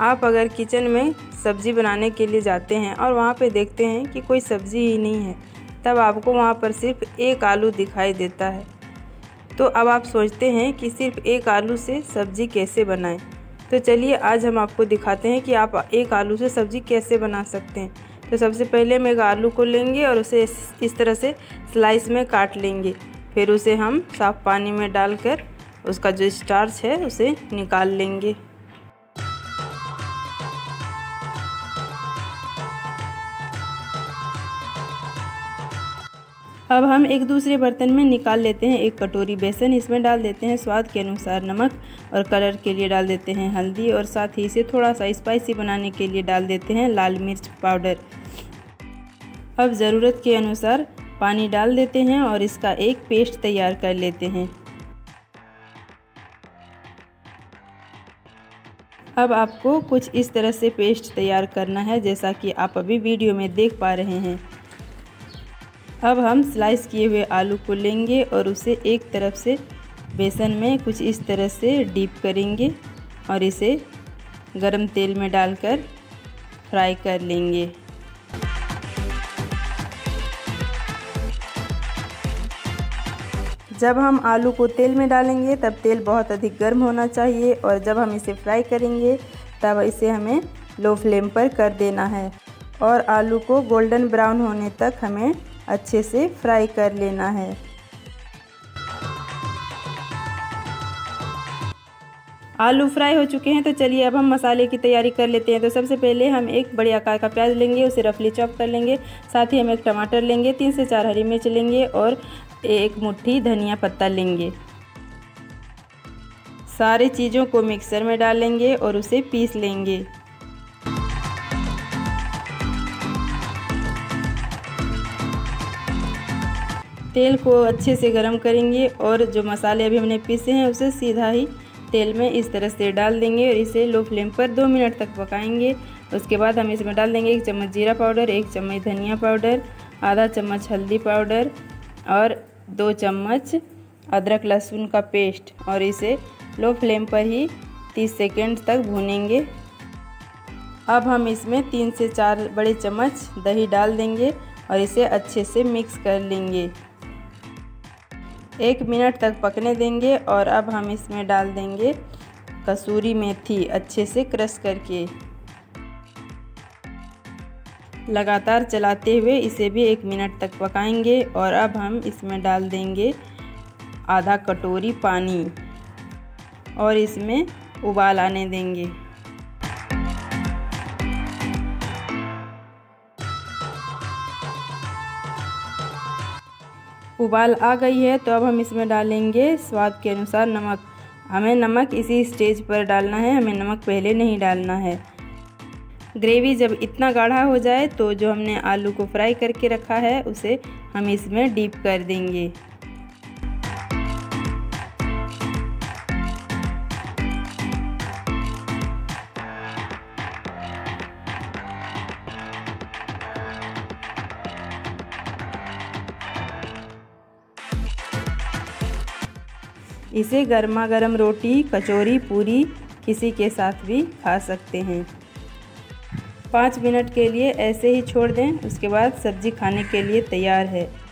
आप अगर किचन में सब्ज़ी बनाने के लिए जाते हैं और वहाँ पे देखते हैं कि कोई सब्ज़ी ही नहीं है, तब आपको वहाँ पर सिर्फ़ एक आलू दिखाई देता है। तो अब आप सोचते हैं कि सिर्फ़ एक आलू से सब्ज़ी कैसे बनाएँ। तो चलिए आज हम आपको दिखाते हैं कि आप एक आलू से सब्ज़ी कैसे बना सकते हैं। तो सबसे पहले हम एक आलू को लेंगे और उसे इस तरह से स्लाइस में काट लेंगे। फिर उसे हम साफ़ पानी में डालकर उसका जो स्टार्च है उसे निकाल लेंगे। अब हम एक दूसरे बर्तन में निकाल लेते हैं एक कटोरी बेसन, इसमें डाल देते हैं स्वाद के अनुसार नमक और कलर के लिए डाल देते हैं हल्दी और साथ ही इसे थोड़ा सा स्पाइसी बनाने के लिए डाल देते हैं लाल मिर्च पाउडर। अब ज़रूरत के अनुसार पानी डाल देते हैं और इसका एक पेस्ट तैयार कर लेते हैं। अब आपको कुछ इस तरह से पेस्ट तैयार करना है, जैसा कि आप अभी वीडियो में देख पा रहे हैं। अब हम स्लाइस किए हुए आलू को लेंगे और उसे एक तरफ़ से बेसन में कुछ इस तरह से डीप करेंगे और इसे गरम तेल में डालकर फ्राई कर लेंगे। जब हम आलू को तेल में डालेंगे, तब तेल बहुत अधिक गर्म होना चाहिए और जब हम इसे फ्राई करेंगे, तब इसे हमें लो फ्लेम पर कर देना है और आलू को गोल्डन ब्राउन होने तक हमें अच्छे से फ्राई कर लेना है। आलू फ्राई हो चुके हैं तो चलिए अब हम मसाले की तैयारी कर लेते हैं। तो सबसे पहले हम एक बड़े आकार का प्याज लेंगे, उसे रफली चॉप कर लेंगे। साथ ही हम एक टमाटर लेंगे, तीन से चार हरी मिर्च लेंगे और एक मुट्ठी धनिया पत्ता लेंगे। सारे चीज़ों को मिक्सर में डालेंगे और उसे पीस लेंगे। तेल को अच्छे से गरम करेंगे और जो मसाले अभी हमने पीसे हैं उसे सीधा ही तेल में इस तरह से डाल देंगे और इसे लो फ्लेम पर दो मिनट तक पकाएँगे। उसके बाद हम इसमें डाल देंगे एक चम्मच जीरा पाउडर, एक चम्मच धनिया पाउडर, आधा चम्मच हल्दी पाउडर और दो चम्मच अदरक लहसुन का पेस्ट और इसे लो फ्लेम पर ही 30 सेकेंड तक भूनेंगे। अब हम इसमें तीन से चार बड़े चम्मच दही डाल देंगे और इसे अच्छे से मिक्स कर लेंगे। एक मिनट तक पकने देंगे और अब हम इसमें डाल देंगे कसूरी मेथी अच्छे से क्रश करके। लगातार चलाते हुए इसे भी एक मिनट तक पकाएँगे और अब हम इसमें डाल देंगे आधा कटोरी पानी और इसमें उबाल आने देंगे। उबाल आ गई है तो अब हम इसमें डालेंगे स्वाद के अनुसार नमक। हमें नमक इसी स्टेज पर डालना है, हमें नमक पहले नहीं डालना है। ग्रेवी जब इतना गाढ़ा हो जाए तो जो हमने आलू को फ्राई करके रखा है, उसे हम इसमें डीप कर देंगे। इसे गर्मा गर्म रोटी, कचौरी, पूरी किसी के साथ भी खा सकते हैं। पाँच मिनट के लिए ऐसे ही छोड़ दें, उसके बाद सब्ज़ी खाने के लिए तैयार है।